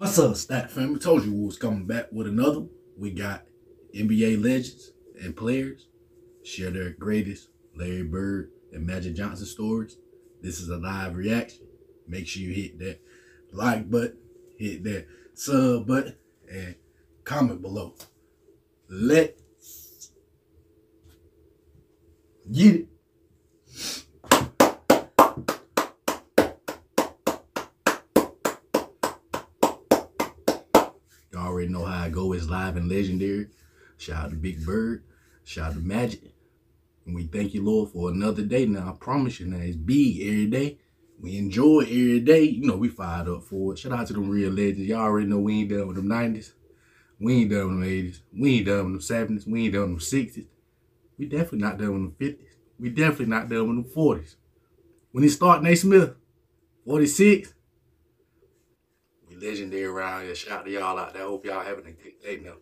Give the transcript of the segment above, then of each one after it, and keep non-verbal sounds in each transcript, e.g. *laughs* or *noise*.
What's up, Stack Family? Told you we was coming back with another. We got NBA legends and players share their greatest Larry Bird and Magic Johnson stories. This is a live reaction. Make sure you hit that like button, hit that sub button, and comment below. Let's get it. Already know how I go. It's live and legendary. Shout out to Big Bird. Shout out to Magic. And we thank you, Lord, for another day. Now, I promise you, now it's big every day. We enjoy every day. You know, we fired up for it. Shout out to them real legends. Y'all already know we ain't done with them 90s. We ain't done with them 80s. We ain't done with them 70s. We ain't done with them 60s. We definitely not done with them 50s. We definitely not done with them 40s. When it start Naismith, 46, we legendary around here. Shout out to y'all out there. Hope y'all having a good day now.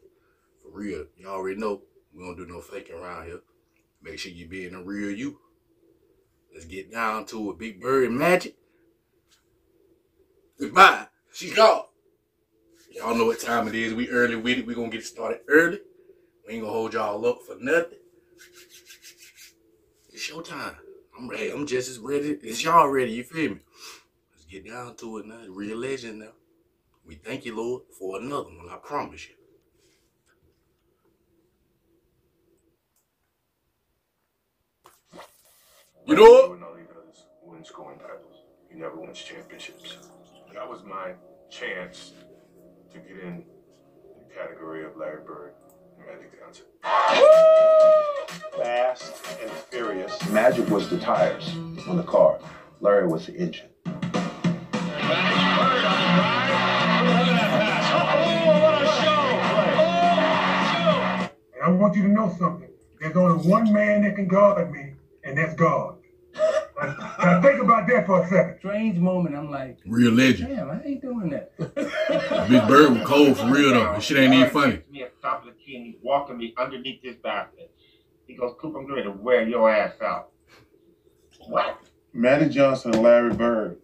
For real. Y'all already know we don't do no faking around here. Make sure you being a real you. Let's get down to it. Big Bird Magic. Goodbye. She's gone. Y'all know what time it is. We early with it. we to get started early. We ain't to hold y'all up for nothing. It's your time. I'm ready. I'm just as ready as y'all ready. You feel me? Let's get down to it now. Real legend now. We thank you, Lord, for another one. I promise you. You know what? All he does win scoring titles. He never wins championships. That was my chance to get in the category of Larry Bird and Magic Johnson. Fast and furious. Magic was the tires on the car. Larry was the engine. Want you to know something. There's only one man that can guard me, and that's God. Now, *laughs* now think about that for a second. strange moment. I'm like, Real legend. damn, I ain't doing that. *laughs* Big Bird was cold for real though. This shit ain't even funny. Me at the top of the key and he's walking me underneath this basket. He goes, Coop, I'm going to wear your ass out. What? Magic Johnson and Larry Bird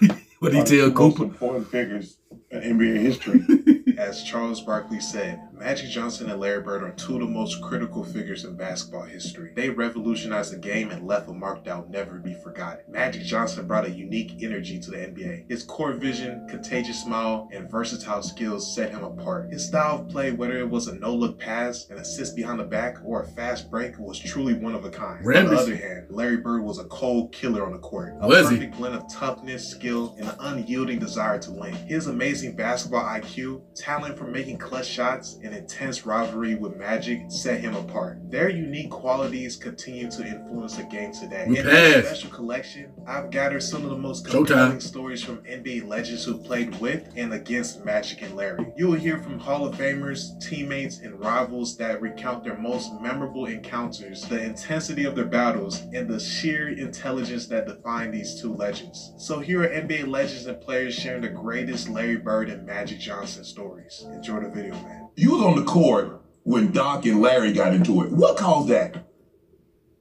*laughs* What he are tell two most Cooper? important figures in NBA history. As Charles Barkley said, Magic Johnson and Larry Bird are two of the most critical figures in basketball history. They revolutionized the game and left a mark that will never be forgotten. Magic Johnson brought a unique energy to the NBA. His core vision, contagious smile, and versatile skills set him apart. His style of play, whether it was a no-look pass, an assist behind the back, or a fast break, was truly one of a kind. On Rambus. the other hand, Larry Bird was a cold killer on the court. A Was he? perfect blend of toughness, skill, and an unyielding desire to win. His amazing basketball IQ, talent for making clutch shots, and intense rivalry with Magic set him apart. Their unique qualities continue to influence the game today. We In this special collection, I've gathered some of the most Showtime. compelling stories from NBA legends who played with and against Magic and Larry. You will hear from Hall of Famers, teammates, and rivals that recount their most memorable encounters, the intensity of their battles, and the sheer intelligence that define these two legends. So here are NBA legends and players sharing the greatest Larry Bird and Magic Johnson stories. Enjoy the video, man. You was on the court when Doc and Larry got into it. What caused that?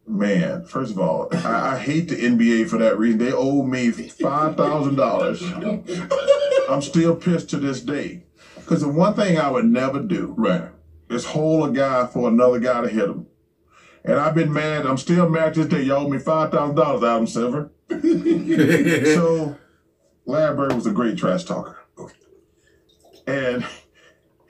Man, first of all, I, I hate the NBA for that reason. They owe me five thousand dollars. *laughs* I'm still pissed to this day. Because the one thing I would never do Right. is hold a guy for another guy to hit him. And I've been mad. I'm still mad to this day. Y'all owe me five thousand dollars, Adam Silver. *laughs* so Larry Bird was a great trash talker. And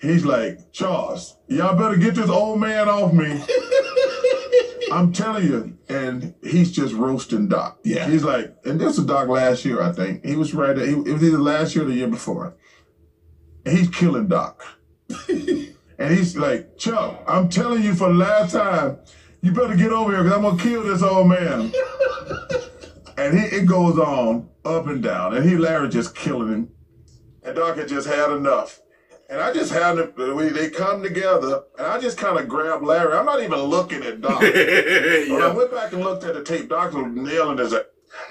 he's like, Charles, y'all better get this old man off me. *laughs* I'm telling you, and he's just roasting Doc. Yeah. He's like, and this was Doc last year, I think. He was right there. He, it was either last year or the year before. And he's killing Doc. *laughs* and he's like, Chuck, I'm telling you for the last time, you better get over here because I'm gonna kill this old man. *laughs* and he, it goes on up and down, and he Larry just killing him. And Doc had just had enough. And I just had them, we- they come together, and I just kind of grabbed Larry. I'm not even looking at Doc. *laughs* When I went back and looked at the tape, Doc was nailing his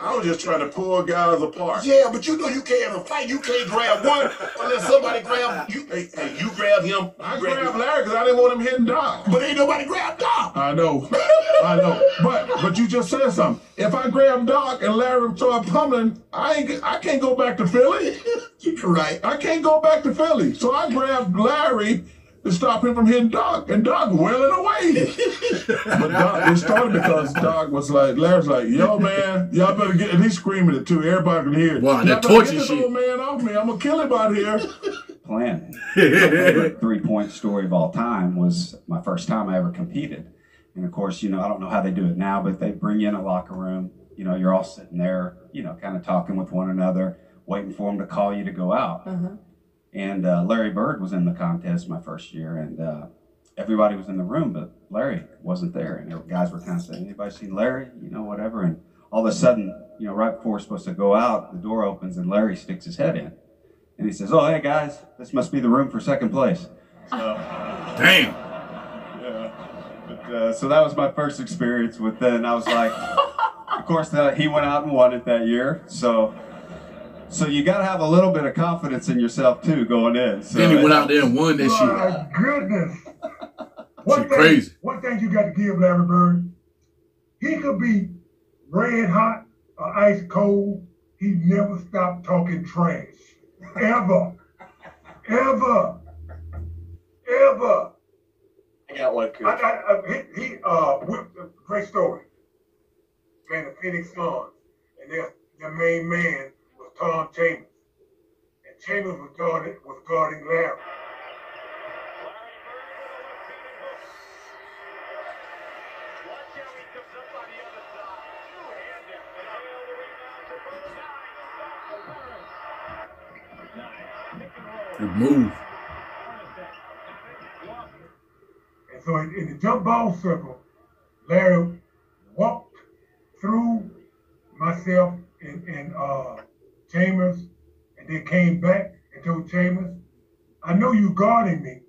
I was just trying to pull guys apart. Yeah, but you know you can't in a fight. You can't grab one unless somebody grab you. Hey, hey, you grab him. I grab grabbed him. Larry because I didn't want him hitting Doc. But ain't nobody grab Doc. I know, I know, but but you just said something. If I grab Doc and Larry start pummeling, I ain't, I can't go back to Philly. *laughs* You're right. I can't go back to Philly. So I grabbed Larry to stop him from hitting Doc, and Doc wailing away. *laughs* but Doc, it started because Doc was like, Larry's like, yo man, y'all better get, and he's screaming it too. Everybody can hear it. Wow, y'all that torture get this shit. old man off me. I'm gonna kill him out here. plan. *laughs* Three point story of all time was my first time I ever competed. And of course, you know, I don't know how they do it now, but they bring you in a locker room. You know, you're all sitting there, you know, kind of talking with one another, waiting for them to call you to go out. Uh-huh. And uh, Larry Bird was in the contest my first year, and uh, everybody was in the room, but Larry wasn't there. And the guys were kind of saying, "Anybody seen Larry?" You know, whatever. And all of a sudden, you know, right before we're supposed to go out, the door opens and Larry sticks his head in, and he says, "Oh, hey guys, this must be the room for second place." So, Damn. yeah. But, uh, so that was my first experience with it, and I was like, of course, uh, he went out and won it that year. So, so you got to have a little bit of confidence in yourself too going in. So Then he went out there and won that shit. My goodness. *laughs* One thing, crazy. One thing you got to give Larry Bird, he could be red hot or ice cold. He never stopped talking trash. Ever. Ever. Ever. I got one, I, coach. I, I, he, he uh, whipped a great story. Playing the Phoenix Suns, and their, their main man was Tom Chambers, and Chambers was guarding was guarding Larry. Good move. And so in, in the jump ball circle, Larry walked through myself and, and uh, Chambers, and then came back and told Chambers, I know you guarding me,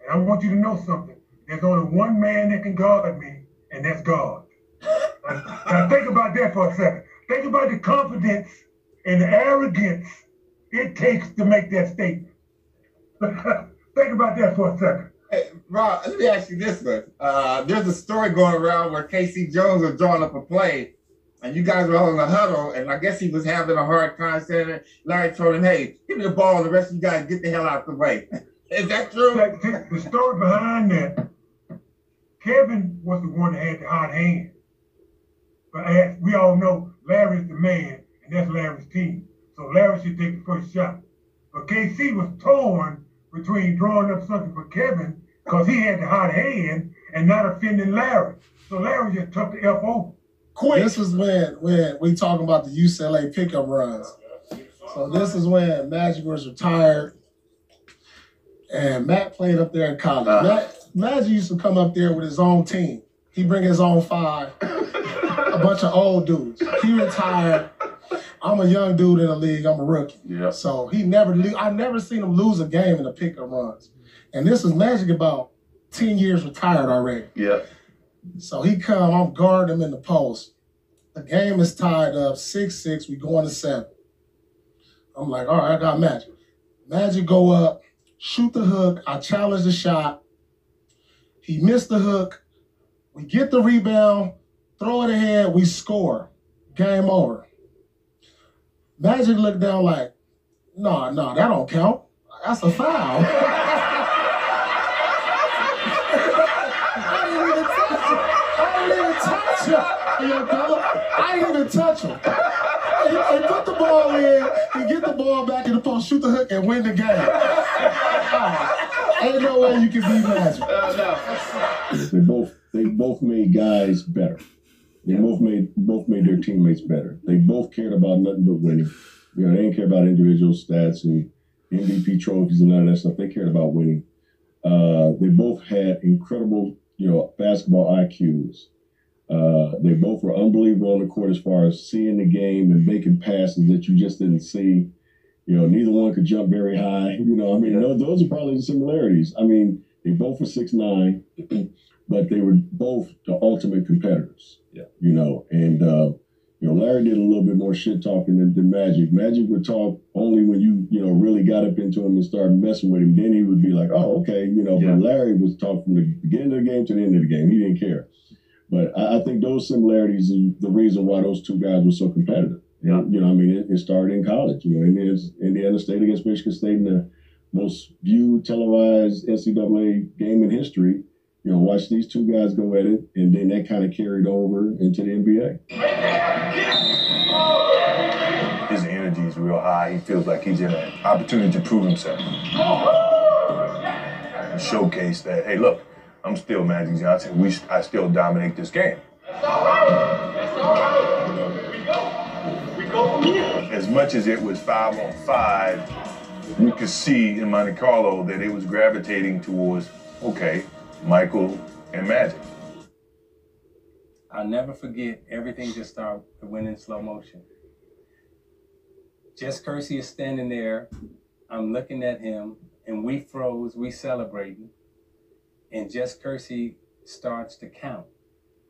and I want you to know something. There's only one man that can guard me, and that's God. now, *laughs* now think about that for a second. Think about the confidence and the arrogance it takes to make that statement. *laughs* think about that for a second. Hey, Rob, let me ask you this one. Uh, there's a story going around where KC Jones was drawing up a play, and you guys were all in the huddle, and I guess he was having a hard time saying it. Larry told him, "Hey, give me the ball, and the rest of you guys get the hell out of the way." *laughs* Is that true? Like, the the story behind that, Kevin was the one that had the hot hand. But as we all know, Larry's the man, and that's Larry's team. So Larry should take the first shot. But KC was torn between drawing up something for Kevin because he had the hot hand and not offending Larry. So Larry just took the F over. Quick. This is when when we talking about the UCLA pickup runs. So this is when Magic was retired, and Matt played up there in college. Matt, Magic used to come up there with his own team. He bring his own five, a bunch of old dudes. He retired. I'm a young dude in the league. I'm a rookie. Yeah. So he never, I never seen him lose a game in the pickup runs. And this is Magic about ten years retired already. Yeah. So he come, I'm guarding him in the post. The game is tied up, 6-6, we going to seven. I'm like, all right, I got Magic. Magic go up, shoot the hook, I challenge the shot. He missed the hook. We get the rebound, throw it ahead, we score. Game over. Magic looked down like, no, no, that don't count. That's a foul. *laughs* I didn't even touch him. I didn't even touch him. I didn't even touch him. He, he put the ball in, he get the ball back in the post, shoot the hook, and win the game. Ain't no way you can beat Magic. They both they both made guys better. They both made both made their teammates better. They both cared about nothing but winning. You know, they didn't care about individual stats and MVP trophies and none of that stuff. They cared about winning. Uh, they both had incredible, you know, basketball IQs. Uh, they both were unbelievable on the court as far as seeing the game and making passes that you just didn't see. You know, neither one could jump very high. *laughs* You know, I mean, those, those are probably the similarities. I mean, they both were six nine, *clears throat* but they were both the ultimate competitors. Yeah. You know, and uh, You know, Larry did a little bit more shit talking than, than Magic. Magic would talk only when you, you know, really got up into him and started messing with him. Then he would be like, oh, okay, you know, Yeah. but Larry was talking from the beginning of the game to the end of the game. He didn't care. But I, I think those similarities are the reason why those two guys were so competitive. Yeah. You know, I mean, it, it started in college. You know, Indiana, Indiana State against Michigan State in the most viewed televised NCAA game in history. You know, watch these two guys go at it, and then that kind of carried over into the NBA. His energy is real high. He feels like he's in an opportunity to prove himself. And showcase that, hey, look, I'm still Magic Johnson. We, I still dominate this game. That's all right. That's all right. We go. We go from here. As much as it was five on five, we could see in Monte Carlo that it was gravitating towards, okay, Michael and Magic. I'll never forget. Everything just started to went in slow motion. Jess Kersey is standing there. I'm looking at him, and we froze. We celebrating, and Jess Kersey starts to count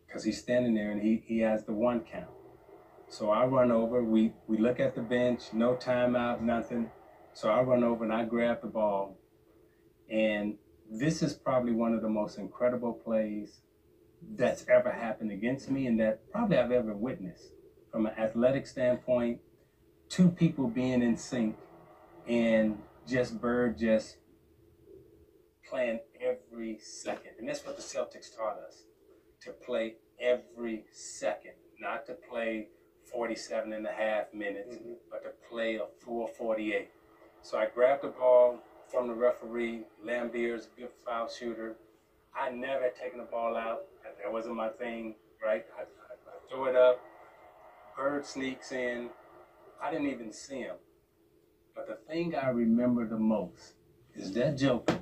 because he's standing there and he he has the one count. So I run over. We we look at the bench. No timeout. Nothing. So I run over and I grab the ball, and this is probably one of the most incredible plays that's ever happened against me and that probably I've ever witnessed from an athletic standpoint. Two people being in sync and just Bird just playing every second. And that's what the Celtics taught us to play every second, not to play 47 and a half minutes, mm-hmm. but to play a full 48. So I grabbed the ball from the referee. Laimbeer's a good foul shooter. I never had taken the ball out. That wasn't my thing, right? I, I, I throw it up. Bird sneaks in. I didn't even see him. But the thing I remember the most is that joker.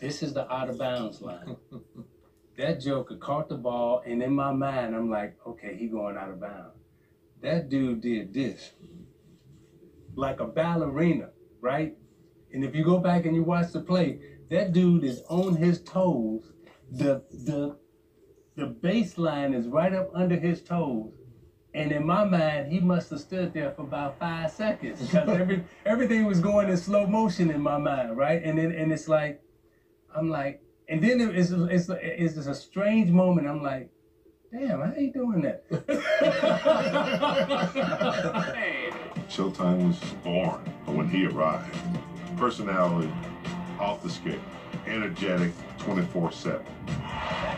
This is the out of bounds line. that joker caught the ball, and in my mind, I'm like, okay, he going out of bounds. That dude did this like a ballerina, right? And if you go back and you watch the play, that dude is on his toes. The the the baseline is right up under his toes. And in my mind, he must have stood there for about five seconds because every *laughs* everything was going in slow motion in my mind, right? And then and it's like, I'm like, and then it's it's it's just a strange moment. I'm like, damn, how you doing that? *laughs* Showtime was born when he arrived. Personality off the scale, energetic 24 7. How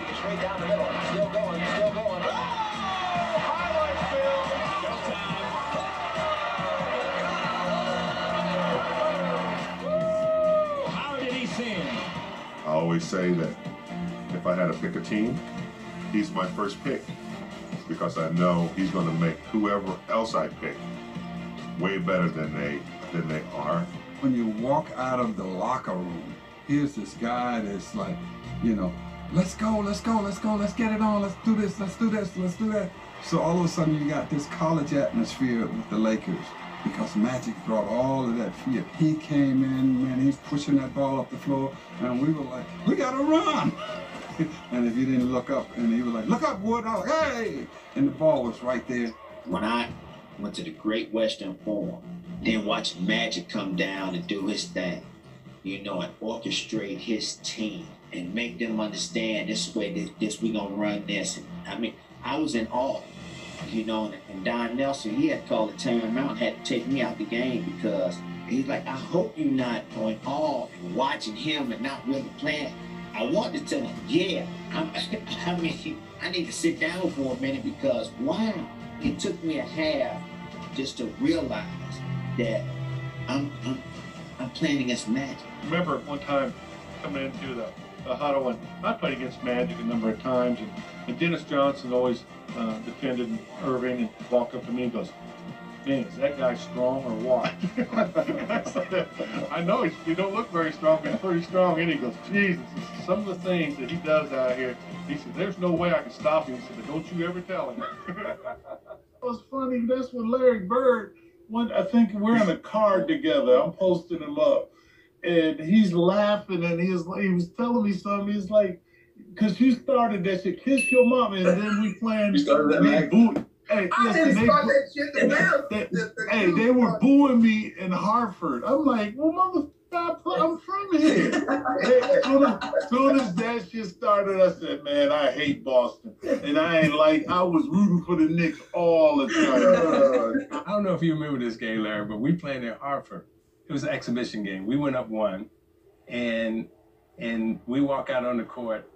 always say that if I had to pick a team, he's my first pick because I know he's going to make whoever else I pick way better than they than they are. when you walk out of the locker room, here's this guy that's like, you know, let's go, let's go, let's go, let's get it on, let's do this, let's do this, let's do that. So all of a sudden you got this college atmosphere with the Lakers because Magic brought all of that fear. He came in, man, he's pushing that ball up the floor, and we were like, we gotta run. *laughs* and if you didn't look up, and he was like, look up, Wood, I was like, hey, and the ball was right there. When I went to the Great Western Forum, then watched Magic come down and do his thing, you know, and orchestrate his team and make them understand this way, this, this we gonna run this. I mean, I was in awe, you know, and, Don Nelson, he had to called a timeout, had to take me out the game because he's like, I hope you're not going awe and watching him and not really playing. I wanted to tell him, yeah, I'm, *laughs* I mean, I need to sit down for a minute because, wow, it took me a half just to realize that I'm, I'm, I'm playing against Magic. remember one time coming into the, the huddle, and I played against Magic a number of times, and, and Dennis Johnson always uh, defended Earvin and walked up to me and goes, man, is that guy strong or what? I *laughs* said, *laughs* I know he's, he don't look very strong, but he's pretty strong. And he goes, Jesus, some of the things that he does out here, he said, there's no way I can stop him. He said, but don't you ever tell him. *laughs* It was funny. That's when Larry Bird. when, I think we're in a car together. I'm posting him up, and he's laughing, and he was he was telling me something. He's like, because you started that shit. Kiss your mom, and then we playing. You started that, they booed. Hey, I listen, didn't they, start that shit. The man- they- the- the hey, they were started- booing me in Hartford. I'm like, well, motherfucker, I'm from here. Hey, soon, as, soon as that shit started, I said, man, I hate Boston, and I ain't like, I was rooting for the Knicks all the time. Uh, I don't know if you remember this game, Larry, but we played in Hartford. It was an exhibition game. We went up one, and and we walk out on the court,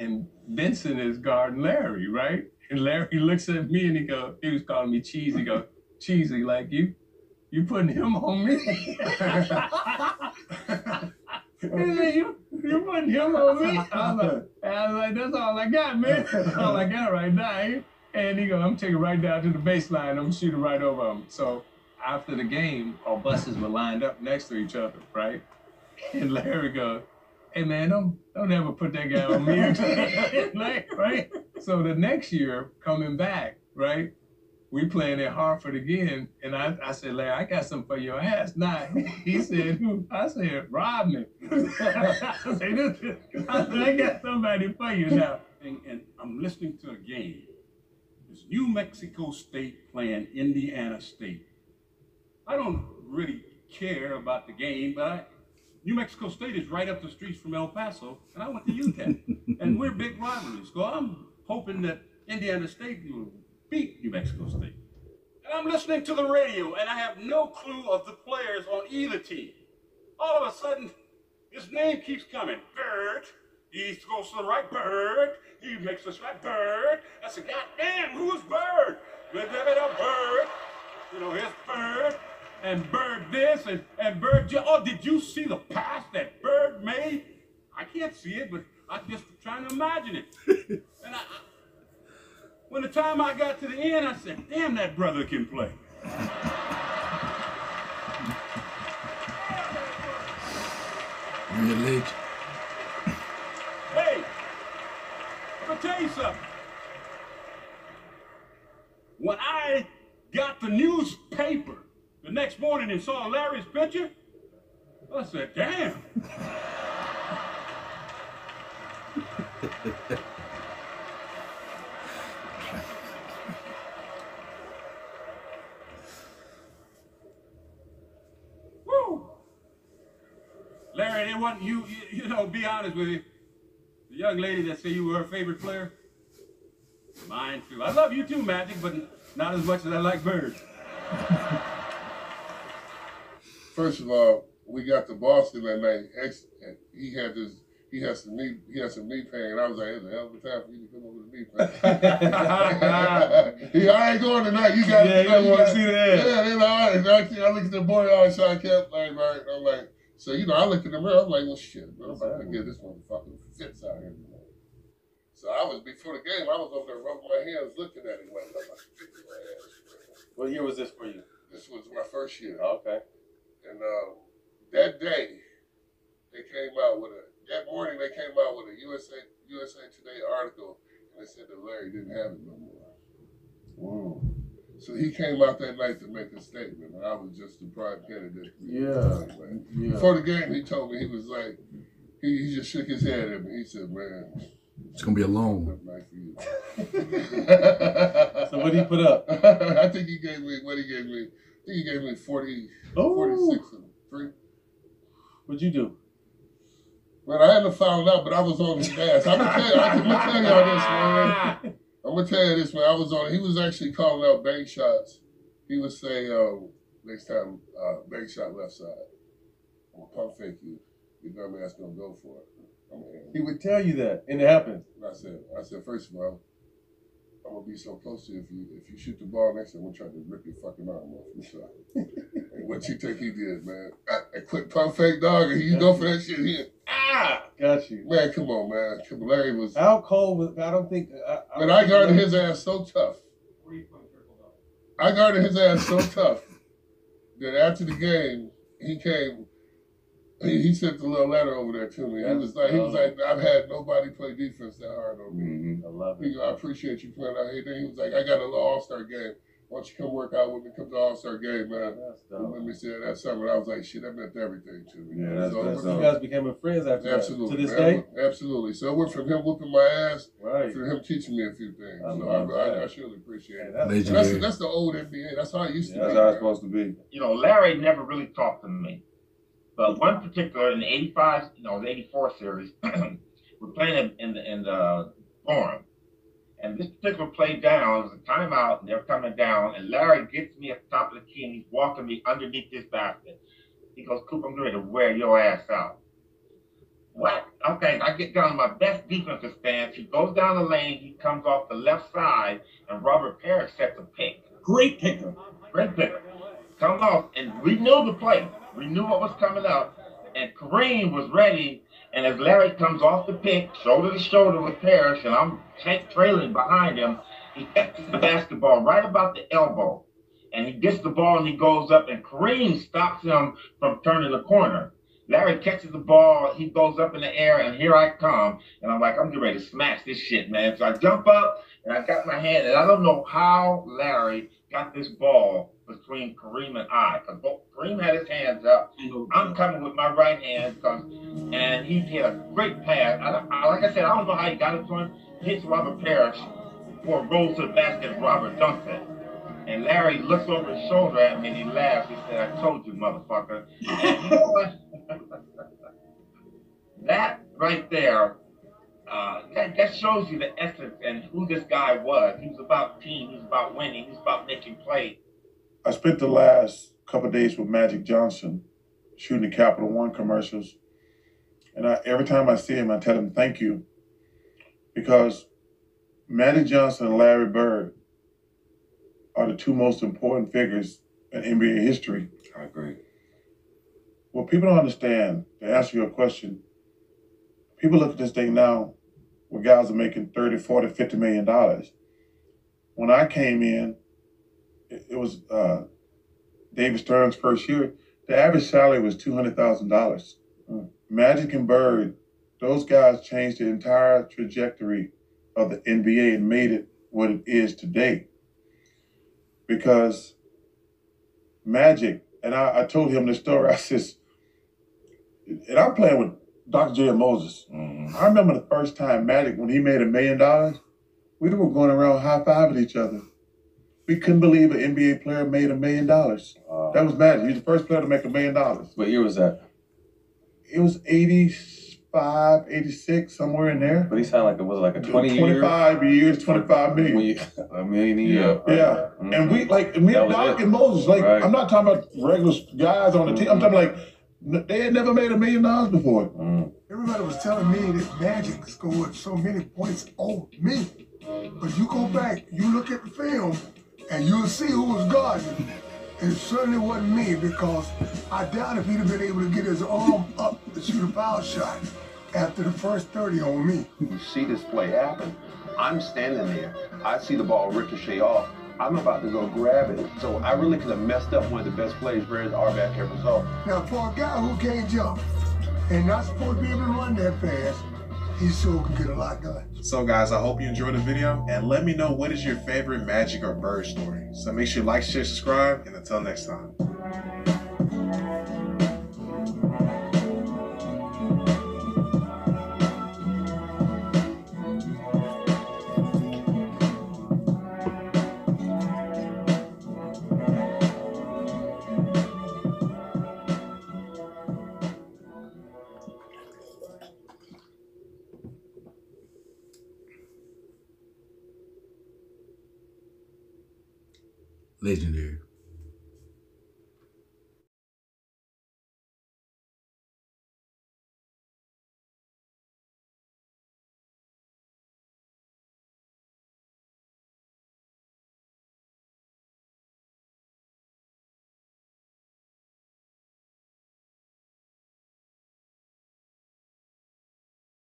and Benson is guarding Larry, right? And Larry *laughs* looks at me and he go, he was calling me cheesy. He go, cheesy, like you, you putting him on me. *laughs* Said, you, you putting him on me? I was, like, I was like, that's all I got, man. That's all I got right now. Eh? And he go, I'm taking right down to the baseline. I'm shooting right over him. So after the game, our buses were lined up next to each other, right? And Larry goes, hey man, don't don't ever put that guy on me again. *laughs* *laughs* like, right? So the next year, coming back, right? We playing at Hartford again, and I, I said, Larry, I got something for your ass. Nah, he said, who? I said, Rodney. *laughs* I said, "This- I said, I got somebody for you now. And, and I'm listening to a game. It's New Mexico State playing Indiana State. I don't really care about the game, but I, New Mexico State is right up the streets from El Paso, and I went to UTEP. *laughs* and we're big rivalries. So I'm hoping that Indiana State will beat New Mexico State. And I'm listening to the radio, and I have no clue of the players on either team. All of a sudden, his name keeps coming. Bird. He goes to the right, Bird. He makes the shot, Bird. I said, God damn, who's Bird? Bird. You know, here's Bird. And Bird this, and, and Bird. Oh, did you see the pass that Bird made? I can't see it, but I'm just trying to imagine it. *laughs* and I, I- when the time I got to the end, I said, damn, that brother can play. You're a legend. Hey, I'm gonna tell you something. When I got the newspaper the next morning and saw Larry's picture, I said, damn. Woo! Larry, it wasn't you, you, you know, be honest with you. The young lady that said you were her favorite player, mine too. I love you too, Magic, but not as much as I like Bird. *laughs* First of all, we got to Boston that night. Ex, he had this. He had some knee. He had some knee pain, and I was like, "It's a hell of a time for you to come over to knee pain." *laughs* he, I ain't going tonight. You got. Yeah, you don't wanna got- see that. Yeah, you know. I, I, I look at the boy. I saw kept like, right. I'm like, so you know, I look in the mirror. I'm like, well, shit, bro. I'm about to get this motherfucker fits out here. tonight. So I was before the game. I was over there rubbing my hands, looking at him like, I'm like, ass. What year was this for you? This was my first year. Okay. And uh, that day, they came out with a. That morning, they came out with a USA USA Today article, and they said that Larry didn't have it no more. Whoa. So he came out that night to make a statement, and I was just the prime candidate. Yeah. Yeah. Before the game, he told me he was like, he, he just shook his head at me. He said, "Man, It's gonna be a long one. night for you." *laughs* So what did he put up? *laughs* I think he gave me what he gave me. I think he gave me 40, 46 and three. What'd you do? Man, I hadn't found out, but I was on his ass. I'm gonna tell you, I'm gonna tell y'all this, man. *laughs* I'm gonna tell you this, man. I was on. He was actually calling out bank shots. He would say, um, next time, uh, bank shot left side. I'm gonna pump fake you. Your dumb ass gonna go for it. I mean, He would tell you that, and it happened. I said, I said, first of all, I'm gonna be so close to you. If you if you shoot the ball next time, I'm gonna try to rip your fucking arm off. You shot. and what you think he did, man? A quick pump fake dog, and you go for that shit. here. ah, Got you. man, come on, man. Come on, Larry was. How cold was? I don't think. I, I But I guarded his ass so tough. I guarded his ass so tough that after the game, he came. He, he sent a little letter over there to me. He was like, he was like, I've had nobody play defense that hard on me. Mm-hmm. I love He go, I appreciate you playing out here. Then he was like, I got a little All Star game why don't you come work out with me? Come to All Star game, man. And let me see that summer. I was like, shit, that meant everything to me. Yeah, that's- So, that's but- You guys became friends after that. Absolutely. To this man. day? Absolutely. So it went from him whooping my ass Right. to him teaching me a few things. I so love I, I, that. I surely appreciate it. that's- And that's, that's the old NBA. That's how it used to That's be. how man. it's supposed to be. you know, Larry never really talked to me. But one particular in the '85, you know, the '84 series, *clears throat* we're playing in, in the in the forum, and this particular play down it was a timeout, and they're coming down, and Larry gets me at the top of the key, and he's walking me underneath this basket. He goes, "Coop, I'm ready to wear your ass out." What? Okay, I get down to my best defensive stance. He goes down the lane. He comes off the left side, and Robert Parish sets a pick. Great picker. Great picker. Comes off, and we know the play. We knew what was coming up. And Kareem was ready. And as Larry comes off the pick, shoulder to shoulder with Parish, and I'm tra- trailing behind him, he catches the basketball right about the elbow. And he gets the ball and he goes up, and Kareem stops him from turning the corner. Larry catches the ball, he goes up in the air, and here I come. And I'm like, I'm getting ready to smash this shit, man. So I jump up and I got my hand, and I don't know how Larry got this ball between Kareem and I. Because Kareem had his hands up. I'm coming with my right hand, because, and he hit a great pass. I, I, like I said, I don't know how he got it to him. Hits Robert Parish it rolls to the basket, Robert dunks it. And Larry looks over his shoulder at me and he laughs. He said, I told you, motherfucker. And you know what? *laughs* that right there, uh, that, that shows you the essence and who this guy was. He was about team, he was about winning, he was about making plays. I spent the last couple of days with Magic Johnson shooting the Capital One commercials. And I, every time I see him, I tell him thank you because Magic Johnson and Larry Bird are the two most important figures in NBA history. I agree. What people don't understand, to answer your question, people look at this thing now where guys are making 30, 40, 50 million dollars. When I came in, it, was uh, David Stern's first year, the average salary was $200,000. Magic and Bird, those guys changed the entire trajectory of the NBA and made it what it is today. Because Magic, and I, I told him this story, *laughs* I says, and I'm playing with Dr. J. Moses. I remember the first time Magic, when he made a million dollars, we were going around high fiving each other. We couldn't believe an NBA player made a million dollars. That was Magic. He was the first player to make a million dollars. What year was that? It was 85, 86, somewhere in there. But he sounded like it was like a 20 year. 25 years, 25 million. A million a year. Yeah. Mm-hmm. And we like me That and Doc it. and Moses, like Right. I'm not talking about regular guys on the team. I'm mm-hmm. talking like they had never made a million dollars before. Mm. Everybody was telling me that Magic scored so many points on me. But you go back, you look at the film, and you'll see who was guarding. It certainly wasn't me because I doubt if he'd have been able to get his arm up to shoot a foul shot after the first 30 on me. You see this play happen. I'm standing there. I see the ball ricochet off. I'm about to go grab it. So I really could have messed up one of the best plays Brandon Arback ever saw. Now, for a guy who can't jump and not supposed to be able to run that fast, he sure can get a lot done. So guys, I hope you enjoyed the video and let me know what is your favorite Magic or Bird story. So make sure you like, share, subscribe, and until next time. Legendary.